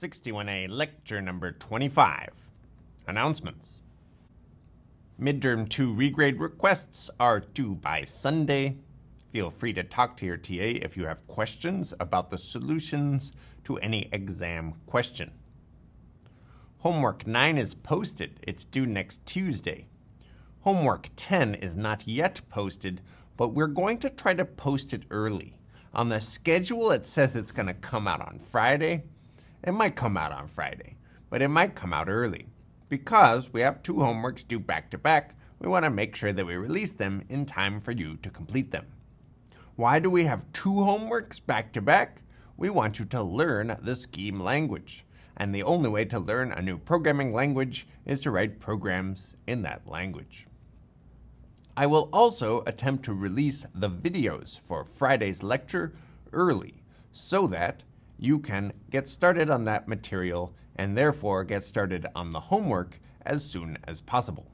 61A Lecture Number 25 Announcements Midterm 2 regrade requests are due by Sunday. Feel free to talk to your TA if you have questions about the solutions to any exam question. Homework 9 is posted. It's due next Tuesday. Homework 10 is not yet posted, but we're going to try to post it early. On the schedule, it says it's going to come out on Friday. It might come out on Friday, but it might come out early. Because we have two homeworks due back to back, we want to make sure that we release them in time for you to complete them. Why do we have two homeworks back to back? We want you to learn the Scheme language. And the only way to learn a new programming language is to write programs in that language. I will also attempt to release the videos for Friday's lecture early so that you can get started on that material and therefore get started on the homework as soon as possible.